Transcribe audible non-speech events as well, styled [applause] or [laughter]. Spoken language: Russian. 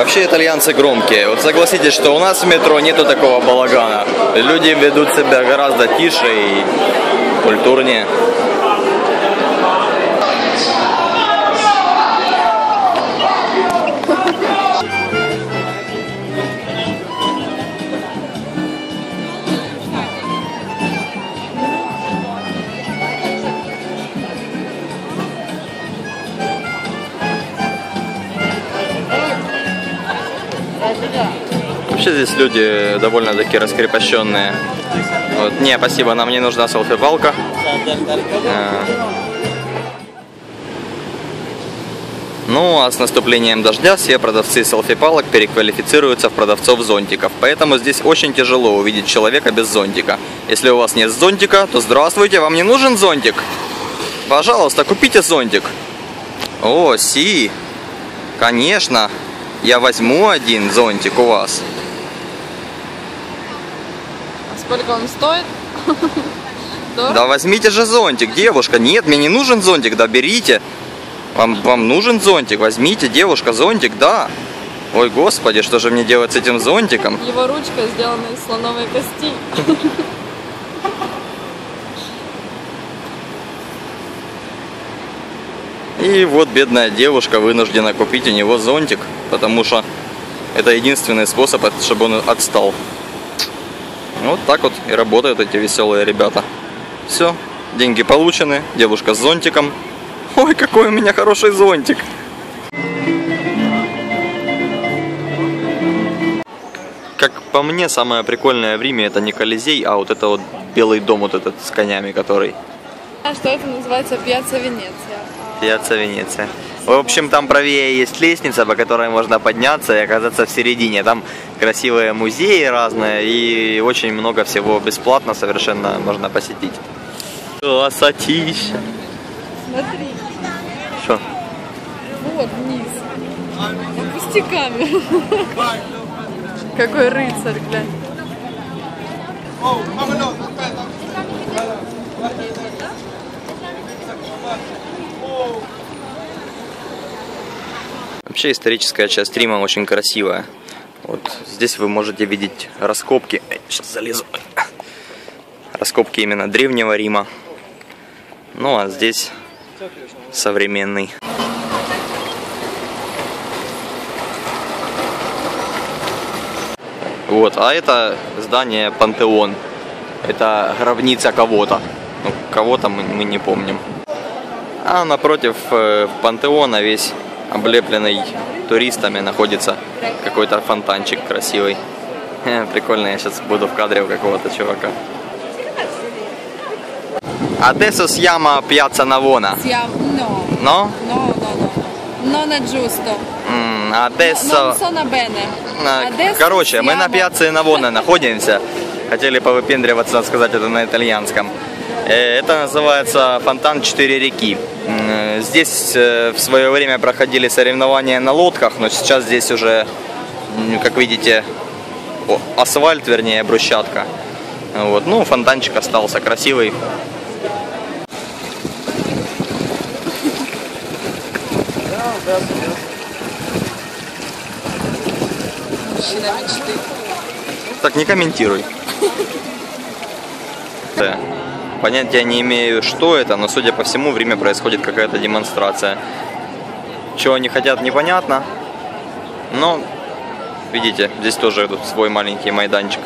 Вообще итальянцы громкие. Вот согласитесь, что у нас в метро нету такого балагана. Люди ведут себя гораздо тише и культурнее. Вообще здесь люди довольно-таки раскрепощенные. Вот. Не, спасибо, нам не нужна селфи-палка. А. Ну, а с наступлением дождя все продавцы селфи-палок переквалифицируются в продавцов зонтиков. Поэтому здесь очень тяжело увидеть человека без зонтика. Если у вас нет зонтика, то здравствуйте, вам не нужен зонтик? Пожалуйста, купите зонтик. О, си, конечно, я возьму один зонтик у вас. Сколько он стоит? [laughs] Да возьмите же зонтик, девушка. Нет, мне не нужен зонтик, да берите. Вам, вам нужен зонтик, возьмите, девушка, зонтик, да. Ой, господи, что же мне делать с этим зонтиком? Его ручка сделана из слоновой кости. И вот бедная девушка вынуждена купить у него зонтик, потому что это единственный способ, чтобы он отстал. Вот так вот и работают эти веселые ребята. Все, деньги получены, девушка с зонтиком. Ой, какой у меня хороший зонтик. Как по мне, самое прикольное в Риме это не Колизей, а вот это вот белый дом вот этот с конями, который. А Что это называется Пьяца Венеция. Пьяца Венеция. В общем, там правее есть лестница, по которой можно подняться и оказаться в середине. Там красивые музеи разные и очень много всего бесплатно совершенно можно посетить. Красотища. Смотри, Что? вот вниз. Опусти камеру. Какой рыцарь, глянь. Вообще историческая часть Рима очень красивая. Вот здесь вы можете видеть раскопки. Эй, Сейчас залезу. Раскопки именно древнего Рима. Ну а здесь современный. Вот, а это здание Пантеон. Это гробница кого-то. Ну, кого-то мы, мы не помним. А напротив э, Пантеона весь облепленный туристами находится какой-то фонтанчик красивый. Прикольно, я сейчас буду в кадре у какого-то чувака. Adesso siamo a Piazza Navona, Siamo... No, no? no, no, no. Non è giusto. М, Non Adesso... sono bene. Adesso Короче, мы на пьяце Навона находимся. Хотели повыпендриваться, сказать это на итальянском. Э, Это называется фонтан Четыре реки. Здесь э, в свое время проходили соревнования на лодках, но сейчас здесь уже, как видите, асфальт, вернее, брусчатка. Вот. Ну, фонтанчик остался красивый. Так, не комментируй. [laughs] Да. Понятия не имею, что это, но, судя по всему, в Риме происходит какая-то демонстрация. Чего они хотят, непонятно. Но, видите, здесь тоже свой маленький майданчик.